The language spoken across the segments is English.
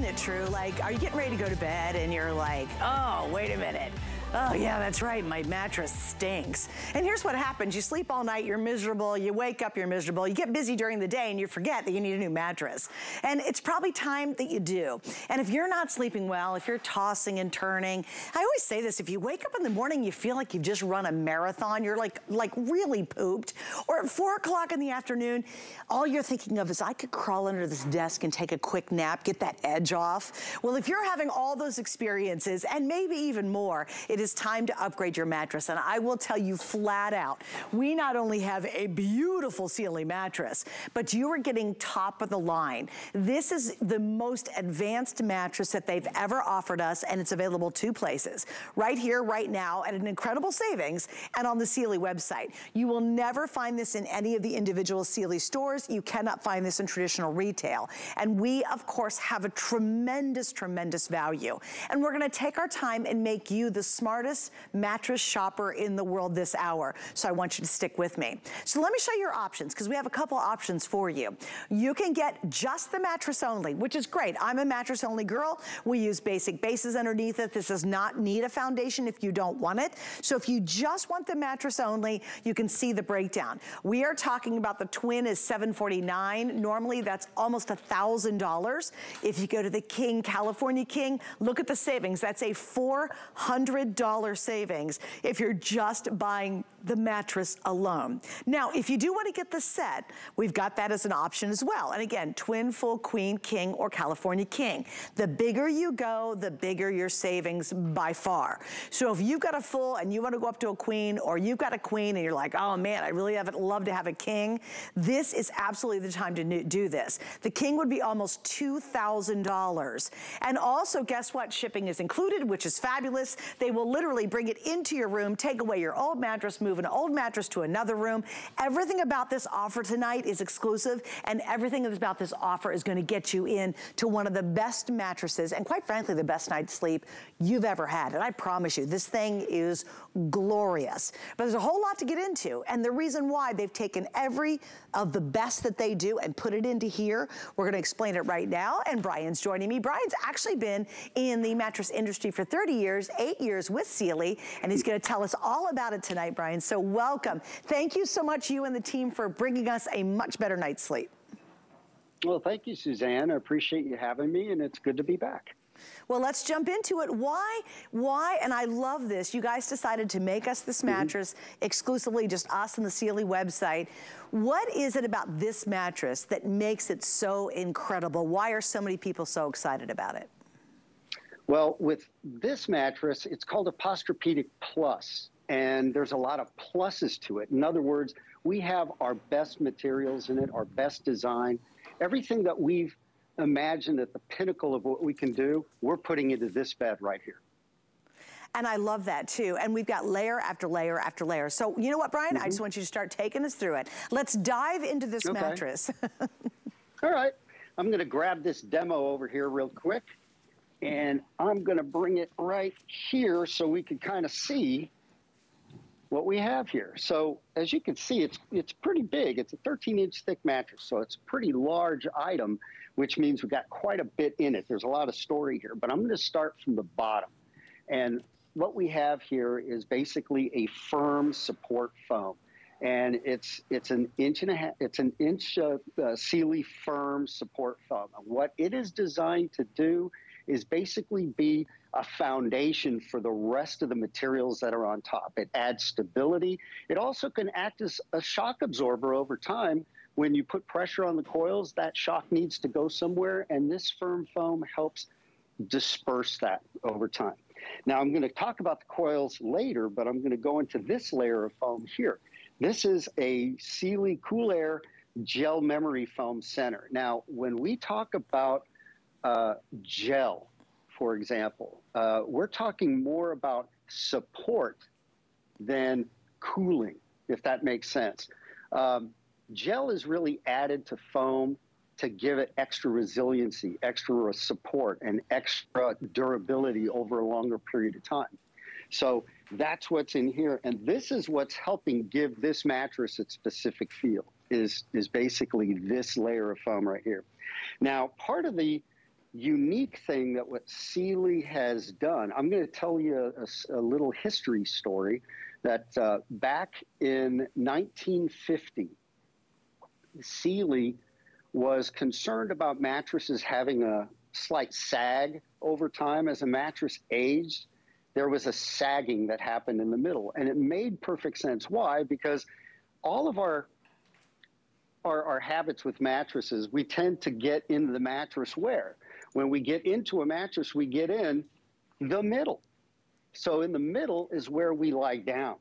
isn't it true? Like, are you getting ready to go to bed and you're like, oh, wait a minute. Oh yeah, that's right, my mattress stinks. And here's what happens, you sleep all night, you're miserable, you wake up, you're miserable, you get busy during the day and you forget that you need a new mattress. And it's probably time that you do. And if you're not sleeping well, if you're tossing and turning, I always say this, if you wake up in the morning, you feel like you've just run a marathon, you're like, like really pooped, or at four o'clock in the afternoon, all you're thinking of is I could crawl under this desk and take a quick nap, get that edge off. Well, if you're having all those experiences and maybe even more, it it is time to upgrade your mattress. And I will tell you flat out, we not only have a beautiful Sealy mattress, but you are getting top of the line. This is the most advanced mattress that they've ever offered us, and it's available two places. Right here, right now, at an incredible savings, and on the Sealy website. You will never find this in any of the individual Sealy stores. You cannot find this in traditional retail. And we, of course, have a tremendous, tremendous value. And we're gonna take our time and make you the smart smartest mattress shopper in the world this hour. So I want you to stick with me. So let me show you your options because we have a couple options for you. You can get just the mattress only, which is great. I'm a mattress only girl. We use basic bases underneath it. This does not need a foundation if you don't want it. So if you just want the mattress only, you can see the breakdown. We are talking about the twin is 749. Normally that's almost a $1,000. If you go to the King, California King, look at the savings. That's a 400 $100 savings if you're just buying the mattress alone. Now, if you do want to get the set, we've got that as an option as well. And again, twin, full, queen, king, or California king. The bigger you go, the bigger your savings by far. So if you've got a full and you want to go up to a queen, or you've got a queen and you're like, oh man, I really have love to have a king, this is absolutely the time to do this. The king would be almost $2,000. And also, guess what? Shipping is included, which is fabulous. They will literally bring it into your room, take away your old mattress, move an old mattress to another room. Everything about this offer tonight is exclusive and everything about this offer is gonna get you in to one of the best mattresses and quite frankly, the best night's sleep you've ever had. And I promise you, this thing is glorious. But there's a whole lot to get into. And the reason why they've taken every of the best that they do and put it into here, we're gonna explain it right now. And Brian's joining me. Brian's actually been in the mattress industry for 30 years, eight years with Sealy, and he's gonna tell us all about it tonight, Brian. So welcome. Thank you so much, you and the team, for bringing us a much better night's sleep. Well, thank you, Suzanne. I appreciate you having me, and it's good to be back. Well, let's jump into it. Why, why, and I love this, you guys decided to make us this mm-hmm. mattress mm -hmm. exclusively just us and the Sealy website. What is it about this mattress that makes it so incredible? Why are so many people so excited about it? Well, with this mattress, it's called a Posturepedic Plus, and there's a lot of pluses to it. In other words, we have our best materials in it, our best design. Everything that we've imagined at the pinnacle of what we can do, we're putting into this bed right here. And I love that too. And we've got layer after layer after layer. So you know what, Brian? Mm -hmm. I just mm-hmm. want you to start taking us through it. Let's dive into this okay. mattress. All right. I'm going to grab this demo over here real quick and I'm going to bring it right here so we can kind of see what we have here. So as you can see, it's, it's pretty big. It's a 13 inch thick mattress. So it's a pretty large item, which means we've got quite a bit in it. There's a lot of story here, but I'm going to start from the bottom. And what we have here is basically a firm support foam. And it's it's an inch and a half. It's an inch uh, uh, Sealy firm support foam. And what it is designed to do is basically be a foundation for the rest of the materials that are on top. It adds stability. It also can act as a shock absorber over time. When you put pressure on the coils, that shock needs to go somewhere, and this firm foam helps disperse that over time. Now, I'm going to talk about the coils later, but I'm going to go into this layer of foam here. This is a Sealy Cool Air gel memory foam center. Now, when we talk about uh, gel, for example, uh, we're talking more about support than cooling, if that makes sense. Um, gel is really added to foam to give it extra resiliency, extra support, and extra durability over a longer period of time. So that's what's in here. And this is what's helping give this mattress its specific feel is, is basically this layer of foam right here. Now, part of the unique thing that what Sealy has done, I'm going to tell you a, a little history story that uh, back in 1950, Sealy was concerned about mattresses having a slight sag over time as a mattress aged. There was a sagging that happened in the middle, and it made perfect sense. Why? Because all of our our, our habits with mattresses, we tend to get into the mattress where? When we get into a mattress, we get in the middle. So in the middle is where we lie down.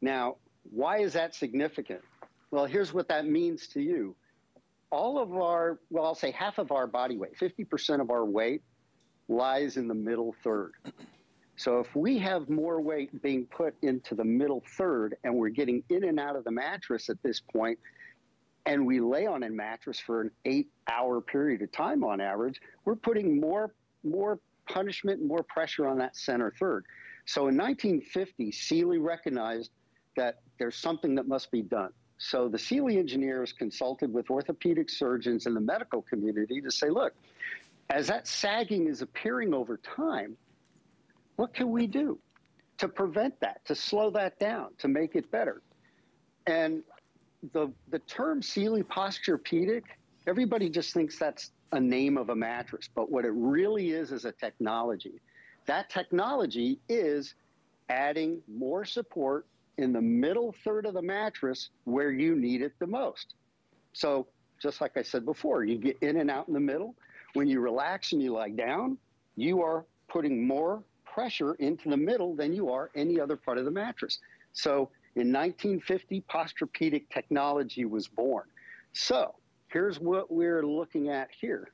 Now, why is that significant? Well, here's what that means to you. All of our, well, I'll say half of our body weight, 50% of our weight lies in the middle third. So if we have more weight being put into the middle third and we're getting in and out of the mattress at this point, and we lay on a mattress for an eight hour period of time on average, we're putting more, more punishment and more pressure on that center third. So in 1950, Sealy recognized that there's something that must be done. So the Sealy engineers consulted with orthopedic surgeons in the medical community to say, look, as that sagging is appearing over time, what can we do to prevent that, to slow that down, to make it better? And the the term Sealy Posturepedic, everybody just thinks that's a name of a mattress, but what it really is is a technology. That technology is adding more support in the middle third of the mattress where you need it the most. So, just like I said before, you get in and out in the middle. When you relax and you lie down, you are putting more pressure into the middle than you are any other part of the mattress. So, in 1950, Posturepedic technology was born. So here's what we're looking at here.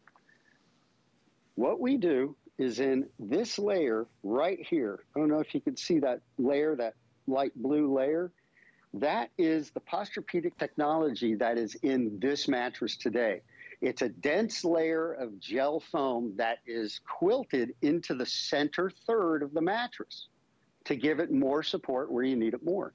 What we do is in this layer right here, I don't know if you can see that layer, that light blue layer. That is the Posturepedic technology that is in this mattress today. It's a dense layer of gel foam that is quilted into the center third of the mattress to give it more support where you need it more.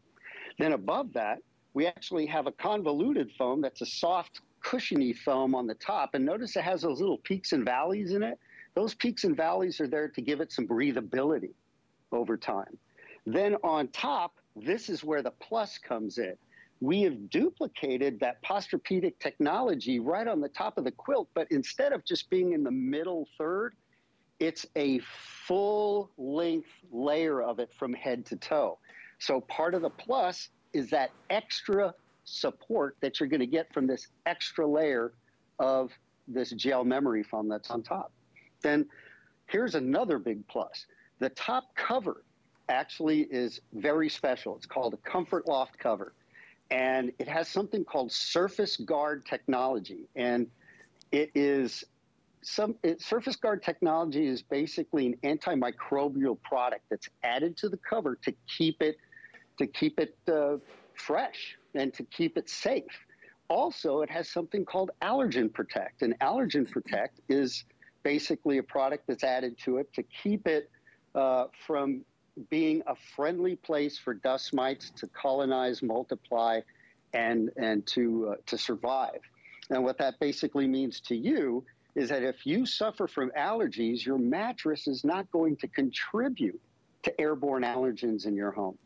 Then above that, we actually have a convoluted foam that's a soft, cushiony foam on the top. And notice it has those little peaks and valleys in it. Those peaks and valleys are there to give it some breathability over time. Then on top, this is where the plus comes in. We have duplicated that Posturepedic technology right on the top of the quilt, but instead of just being in the middle third, it's a full length layer of it from head to toe. So part of the plus is that extra support that you're going to get from this extra layer of this gel memory foam that's on top. Then here's another big plus. The top cover actually is very special. It's called a Comfort Loft cover. And it has something called Surface Guard technology. And it is some it, Surface Guard technology is basically an antimicrobial product that's added to the cover to keep it to keep it uh, fresh and to keep it safe. Also, it has something called Allergen Protect, and Allergen Protect is basically a product that's added to it to keep it uh, from being a friendly place for dust mites to colonize, multiply, and and to uh, to survive. And what that basically means to you is that if you suffer from allergies, your mattress is not going to contribute to airborne allergens in your home.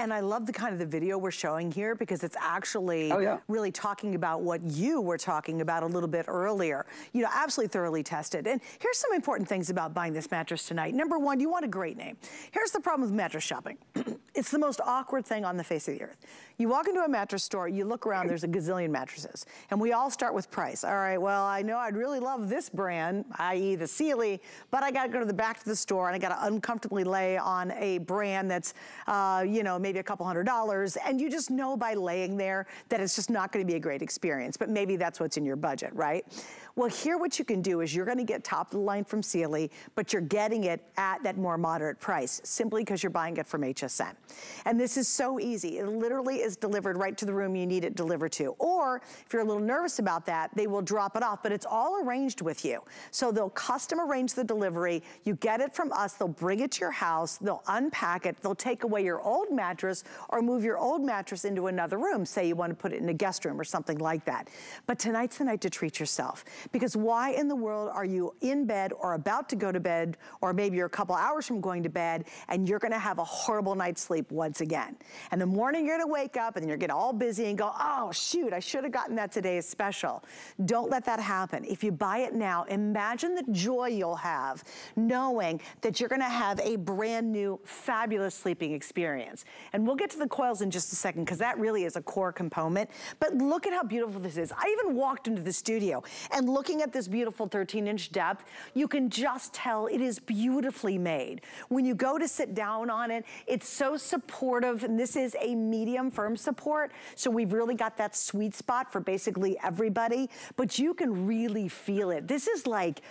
And I love the kind of the video we're showing here because it's actually oh, yeah. really talking about what you were talking about a little bit earlier. You know, absolutely thoroughly tested. And here's some important things about buying this mattress tonight. Number one, you want a great name. Here's the problem with mattress shopping. it's the most awkward thing on the face of the earth. You walk into a mattress store, you look around, there's a gazillion mattresses. And we all start with price. All right, well, I know I'd really love this brand, i.e. the Sealy, but I gotta go to the back of the store and I gotta uncomfortably lay on a brand that's, uh, you know, maybe a couple hundred dollars. And you just know by laying there that it's just not gonna be a great experience. But maybe that's what's in your budget, right? Well, here what you can do is you're gonna get top of the line from Sealy, but you're getting it at that more moderate price, simply because you're buying it from HSN. And this is so easy. It literally is delivered right to the room you need it delivered to. Or if you're a little nervous about that, they will drop it off, but it's all arranged with you. So they'll custom arrange the delivery. You get it from us. They'll bring it to your house. They'll unpack it. They'll take away your old mattress or move your old mattress into another room. Say you want to put it in a guest room or something like that. But tonight's the night to treat yourself Because why in the world are you in bed or about to go to bed, or maybe you're a couple hours from going to bed, and you're gonna have a horrible night's sleep once again. And the morning you're gonna wake up and you're gonna all busy and go, oh shoot, I should have gotten that today today's special. Don't let that happen. If you buy it now, imagine the joy you'll have knowing that you're gonna have a brand new, fabulous sleeping experience. And we'll get to the coils in just a second because that really is a core component. But look at how beautiful this is. I even walked into the studio and looking at this beautiful 13 inch depth, you can just tell it is beautifully made. When you go to sit down on it, it's so supportive and this is a medium firm support. So we've really got that sweet spot for basically everybody, but you can really feel it. This is like,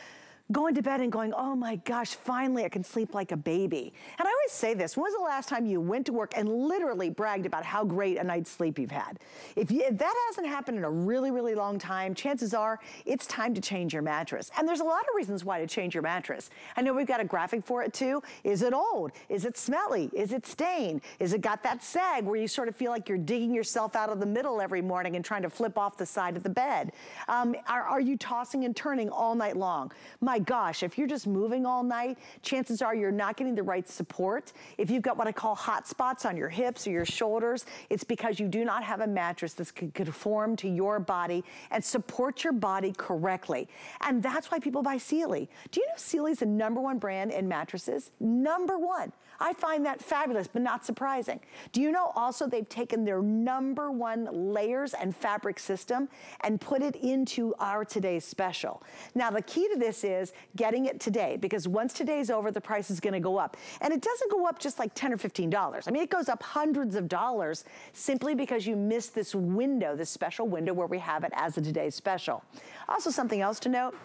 going to bed and going, oh my gosh, finally I can sleep like a baby. And I always say this, when was the last time you went to work and literally bragged about how great a night's sleep you've had? If, you, if that hasn't happened in a really, really long time, chances are it's time to change your mattress. And there's a lot of reasons why to change your mattress. I know we've got a graphic for it too. Is it old? Is it smelly? Is it stained? Is it got that sag where you sort of feel like you're digging yourself out of the middle every morning and trying to flip off the side of the bed? Um, are, are you tossing and turning all night long? My gosh, if you're just moving all night, chances are you're not getting the right support. If you've got what I call hot spots on your hips or your shoulders, it's because you do not have a mattress that can conform to your body and support your body correctly. And that's why people buy Sealy. Do you know Sealy's the number one brand in mattresses? Number one. I find that fabulous, but not surprising. Do you know also they've taken their number one layers and fabric system and put it into our today's special. Now, the key to this is getting it today because once today's over, the price is gonna go up. And it doesn't go up just like 10 or $15. I mean, it goes up hundreds of dollars simply because you missed this window, this special window where we have it as a today's special. Also, something else to note,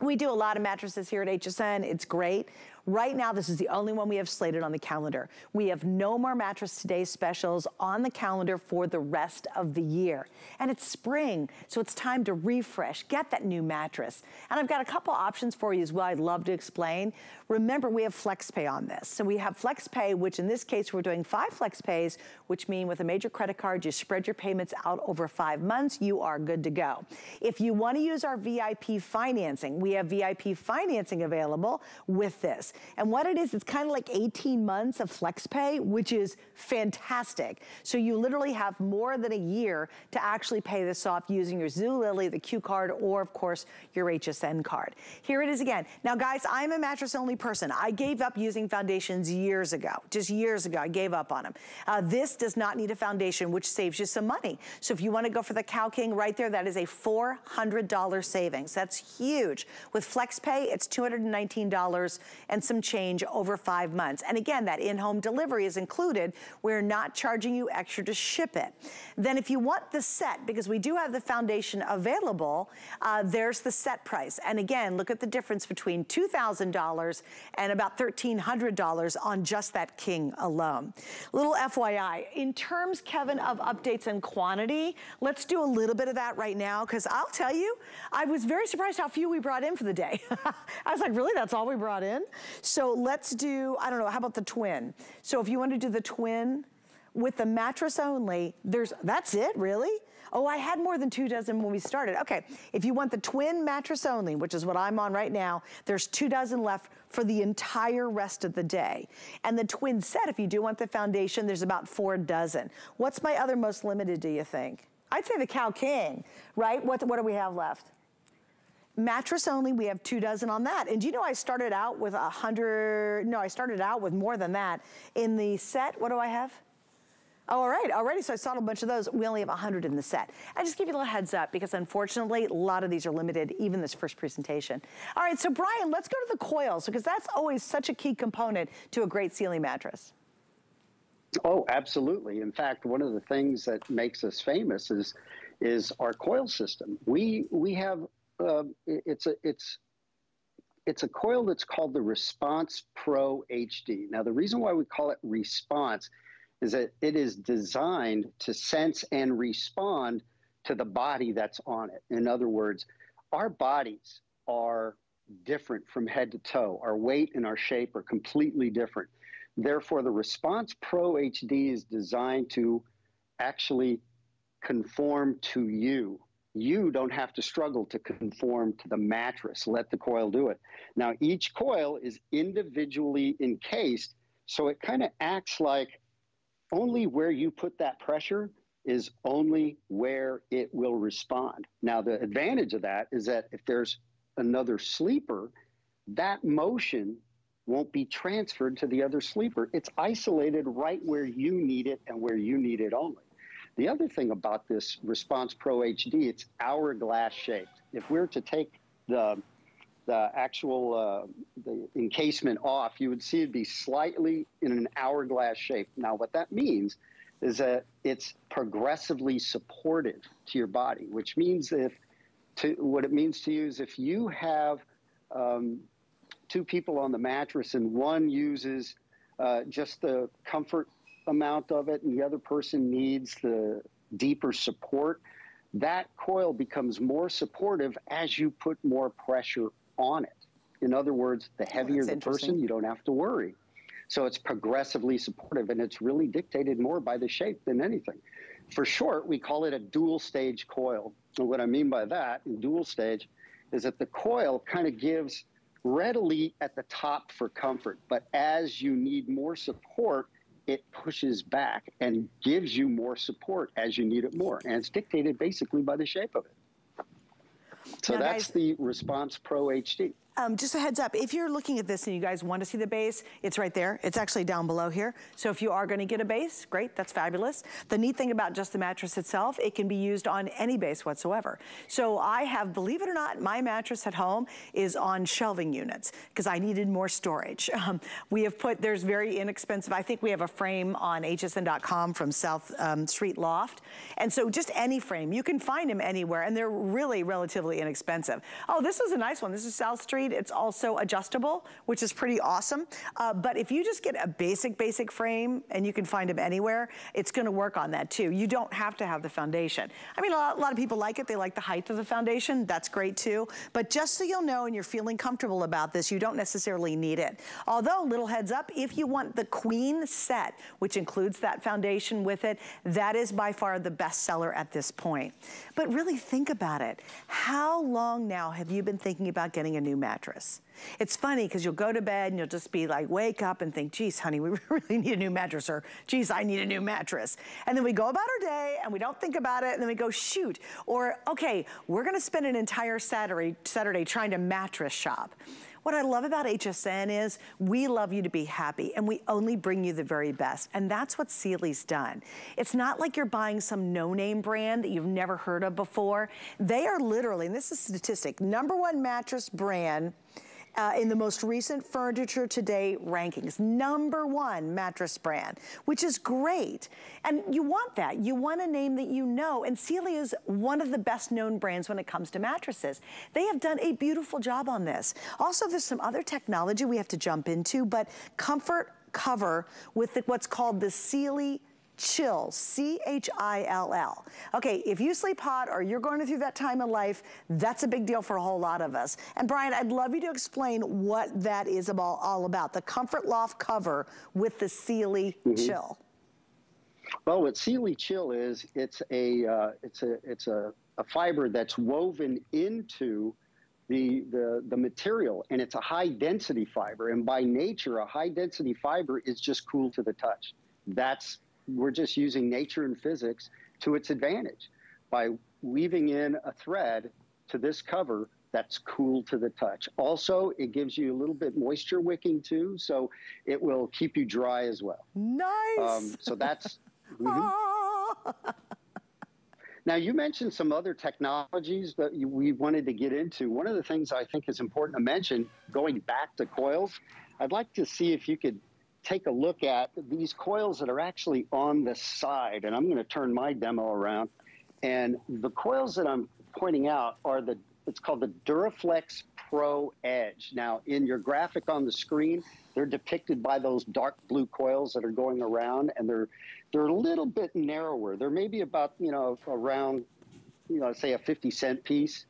we do a lot of mattresses here at HSN. It's great. Right now, this is the only one we have slated on the calendar. We have no more Mattress Today specials on the calendar for the rest of the year. And it's spring, so it's time to refresh, get that new mattress. And I've got a couple options for you as well I'd love to explain. Remember, we have FlexPay on this. So we have FlexPay, which in this case, we're doing five FlexPays, which mean with a major credit card, you spread your payments out over five months, you are good to go. If you wanna use our VIP financing, we have VIP financing available with this. And what it is, it's kind of like 18 months of FlexPay, which is fantastic. So you literally have more than a year to actually pay this off using your Zulily, the Q card, or of course, your HSN card. Here it is again. Now guys, I'm a mattress only person. I gave up using foundations years ago, just years ago, I gave up on them. Uh, this does not need a foundation, which saves you some money. So if you wanna go for the Cal King right there, that is a $400 savings. That's huge. With FlexPay, it's $219 and some change over five months. And again, that in-home delivery is included. We're not charging you extra to ship it. Then if you want the set, because we do have the foundation available, uh, there's the set price. And again, look at the difference between $2,000 and about $1,300 on just that King alone. Little FYI, in terms, Kevin, of updates and quantity, let's do a little bit of that right now, because I'll tell you, I was very surprised how few we brought in for the day. I was like, really, that's all we brought in? So let's do, I don't know, how about the twin? So if you want to do the twin with the mattress only, there's, that's it, really? Oh, I had more than two dozen when we started. Okay, if you want the twin mattress only, which is what I'm on right now, there's two dozen left for the entire rest of the day. And the twin set, if you do want the foundation, there's about four dozen. What's my other most limited, do you think? I'd say the Cal King, right? What, what do we have left? Mattress only, we have two dozen on that. And do you know I started out with a hundred, no, I started out with more than that. In the set, what do I have? Oh, all right, already, so I saw a bunch of those. We only have 100 in the set. I just give you a little heads up because unfortunately, a lot of these are limited, even this first presentation. All right, so Brian, let's go to the coils because that's always such a key component to a great Sealy mattress. Oh, absolutely. In fact, one of the things that makes us famous is is our coil system. We we have uh, it's a it's it's a coil that's called the Response Pro HD. Now, the reason why we call it Response is that it is designed to sense and respond to the body that's on it. In other words, our bodies are different from head to toe. Our weight and our shape are completely different. Therefore, the Response Pro HD is designed to actually conform to you you don't have to struggle to conform to the mattress. Let the coil do it. Now, each coil is individually encased, so it kind of acts like only where you put that pressure is only where it will respond. Now, the advantage of that is that if there's another sleeper, that motion won't be transferred to the other sleeper. It's isolated right where you need it and where you need it only. The other thing about this Response Pro HD, it's hourglass shaped. If we were to take the the actual uh, the encasement off, you would see it be slightly in an hourglass shape. Now, what that means is that it's progressively supportive to your body, which means if to what it means to you is if you have um, two people on the mattress and one uses uh, just the comfort amount of it and the other person needs the deeper support, that coil becomes more supportive as you put more pressure on it. In other words, the oh, heavier oh, the person, you don't have to worry. So it's progressively supportive and it's really dictated more by the shape than anything. For short, we call it a dual stage coil. And what I mean by that, in dual stage, is that the coil kind of gives readily at the top for comfort, but as you need more support, it pushes back and gives you more support as you need it more. And it's dictated basically by the shape of it. So now that's guys, the Response Pro HD. Um, just a heads up, if you're looking at this and you guys want to see the base, it's right there. It's actually down below here. So if you are going to get a base, great, that's fabulous. The neat thing about just the mattress itself, it can be used on any base whatsoever. So I have, believe it or not, my mattress at home is on shelving units because I needed more storage. Um, we have put, there's very inexpensive, I think we have a frame on hsn.com from South um, Street Loft. And so just any frame, you can find them anywhere and they're really relatively inexpensive. Oh, this is a nice one. This is South Street it's also adjustable, which is pretty awesome. Uh, but if you just get a basic, basic frame, and you can find them anywhere, it's gonna work on that too. You don't have to have the foundation. I mean, a lot, a lot of people like it. They like the height of the foundation. That's great too. But just so you'll know and you're feeling comfortable about this, you don't necessarily need it. Although, little heads up, if you want the queen set, which includes that foundation with it, that is by far the best seller at this point. But really think about it. How long now have you been thinking about getting a new mattress? Mattress. It's funny because you'll go to bed and you'll just be like, wake up and think, geez, honey, we really need a new mattress or geez, I need a new mattress. And then we go about our day and we don't think about it and then we go, shoot. Or, okay, we're gonna spend an entire Saturday, Saturday trying to mattress shop. What I love about HSN is we love you to be happy and we only bring you the very best. And that's what Sealy's done. It's not like you're buying some no-name brand that you've never heard of before. They are literally, and this is statistic, number one mattress brand uh, in the most recent Furniture Today rankings. Number one mattress brand, which is great. And you want that. You want a name that you know. And Sealy is one of the best known brands when it comes to mattresses. They have done a beautiful job on this. Also, there's some other technology we have to jump into, but comfort cover with the, what's called the Sealy Chill, C-H-I-L-L. Okay, if you sleep hot or you're going through that time of life, that's a big deal for a whole lot of us. And Brian, I'd love you to explain what that is about, all about, the Comfort Loft cover with the Sealy mm -hmm. Chill. Well, what Sealy Chill is, it's a, uh, it's a, it's a, a fiber that's woven into the, the, the material and it's a high density fiber and by nature a high density fiber is just cool to the touch that's we're just using nature and physics to its advantage by weaving in a thread to this cover that's cool to the touch. Also, it gives you a little bit moisture wicking too, so it will keep you dry as well. Nice. Um, so that's. mm-hmm. now, you mentioned some other technologies that you, we wanted to get into. One of the things I think is important to mention, going back to coils, I'd like to see if you could take a look at these coils that are actually on the side. And I'm going to turn my demo around. And the coils that I'm pointing out are the, it's called the Duraflex Pro Edge. Now, in your graphic on the screen, they're depicted by those dark blue coils that are going around, and they're they're a little bit narrower. They're maybe about you know around you know say a 50 cent piece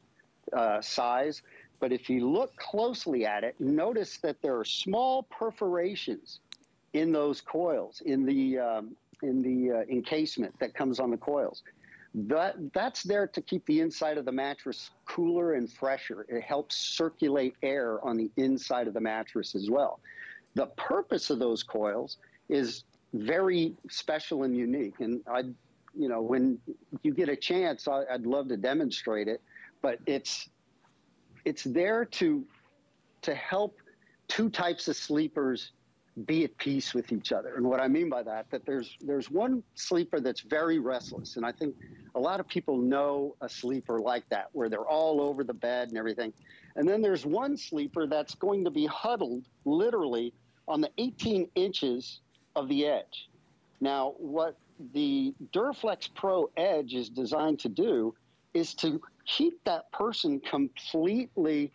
uh, size. But if you look closely at it, notice that there are small perforations in those coils, in the, um, in the uh, encasement that comes on the coils. That, that's there to keep the inside of the mattress cooler and fresher. It helps circulate air on the inside of the mattress as well. The purpose of those coils is very special and unique. And I, you know, when you get a chance, I, I'd love to demonstrate it. But it's it's there to to help two types of sleepers be at peace with each other. And what I mean by that, that there's there's one sleeper that's very restless, and I think a lot of people know a sleeper like that, where they're all over the bed and everything. And then there's one sleeper that's going to be huddled literally on the 18 inches of the edge. Now, what the Duraflex Pro Edge is designed to do is to keep that person completely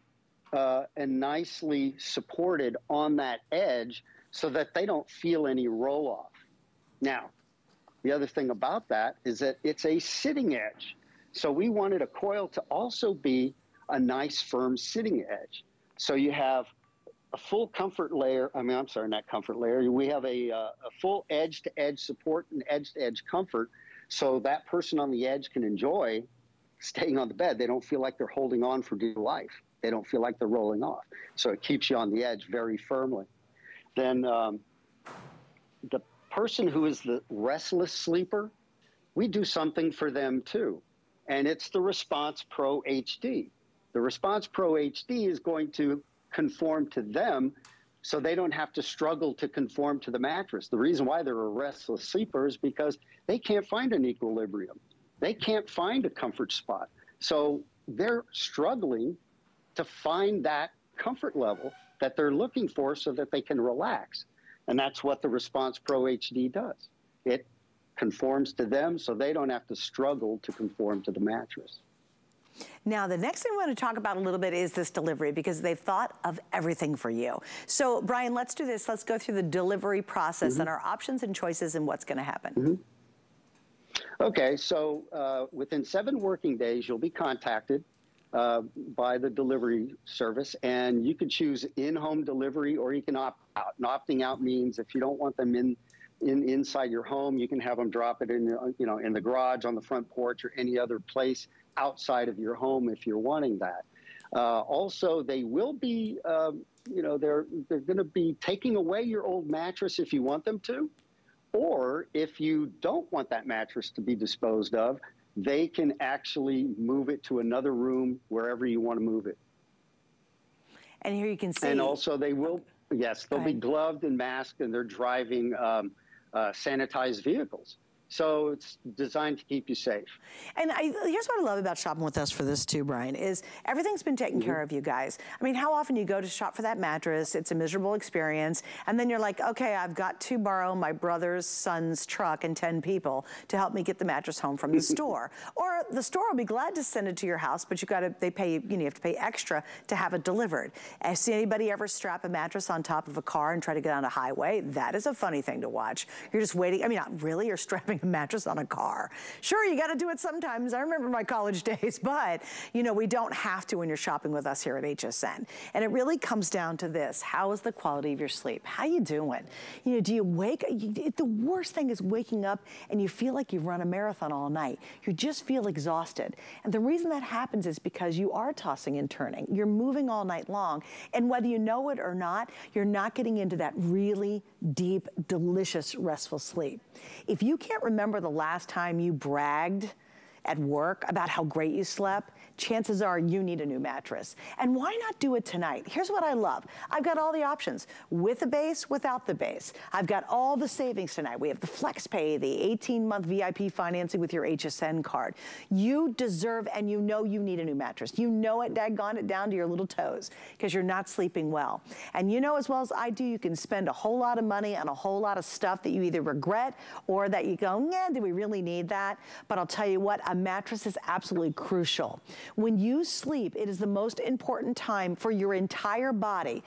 uh, and nicely supported on that edge so that they don't feel any roll off. Now, the other thing about that is that it's a sitting edge. So we wanted a coil to also be a nice firm sitting edge. So you have a full comfort layer. I mean, I'm sorry, not comfort layer. We have a, uh, a full edge to edge support and edge to edge comfort. So that person on the edge can enjoy staying on the bed. They don't feel like they're holding on for dear life. They don't feel like they're rolling off. So it keeps you on the edge very firmly. Then um, the person who is the restless sleeper, we do something for them too. And it's the Response Pro HD. The Response Pro HD is going to conform to them so they don't have to struggle to conform to the mattress. The reason why they're a restless sleeper is because they can't find an equilibrium. They can't find a comfort spot. So they're struggling to find that comfort level that they're looking for so that they can relax. And that's what the Response Pro HD does. It conforms to them so they don't have to struggle to conform to the mattress. Now, the next thing we want to talk about a little bit is this delivery because they've thought of everything for you. So, Brian, let's do this. Let's go through the delivery process mm -hmm. and our options and choices and what's going to happen. Mm -hmm. Okay, so uh, within seven working days, you'll be contacted uh, by the delivery service, and you can choose in-home delivery or you can opt out. And opting out means if you don't want them in, in inside your home, you can have them drop it in, you know, in the garage, on the front porch, or any other place outside of your home if you're wanting that. Uh, also, they will be, um, you know, they're they're going to be taking away your old mattress if you want them to, or if you don't want that mattress to be disposed of, they can actually move it to another room wherever you want to move it. And here you can see. And also, they will, yes, they'll be gloved and masked, and they're driving um, uh, sanitized vehicles. So it's designed to keep you safe. And I, here's what I love about shopping with us for this too, Brian, is everything's been taken mm -hmm. care of you guys. I mean, how often you go to shop for that mattress, it's a miserable experience, and then you're like, okay, I've got to borrow my brother's son's truck and 10 people to help me get the mattress home from the store. Or the store will be glad to send it to your house, but you gotta, they pay, you know, you have to pay extra to have it delivered. And see anybody ever strap a mattress on top of a car and try to get on a highway? That is a funny thing to watch. You're just waiting, I mean, not really, you're strapping a mattress on a car. Sure, you gotta do it sometimes. I remember my college days, but you know, we don't have to when you're shopping with us here at HSN. And it really comes down to this. How is the quality of your sleep? How are you doing? You know, do you wake, you, the worst thing is waking up and you feel like you've run a marathon all night. You just feel exhausted. And the reason that happens is because you are tossing and turning. You're moving all night long. And whether you know it or not, you're not getting into that really deep, delicious, restful sleep. If you can't remember the last time you bragged at work about how great you slept, chances are you need a new mattress. And why not do it tonight? Here's what I love. I've got all the options, with the base, without the base. I've got all the savings tonight. We have the FlexPay, the 18-month VIP financing with your HSN card. You deserve and you know you need a new mattress. You know it, daggone it, down to your little toes, because you're not sleeping well. And you know as well as I do, you can spend a whole lot of money on a whole lot of stuff that you either regret or that you go, yeah, do we really need that? But I'll tell you what, a mattress is absolutely crucial. When you sleep, it is the most important time for your entire body.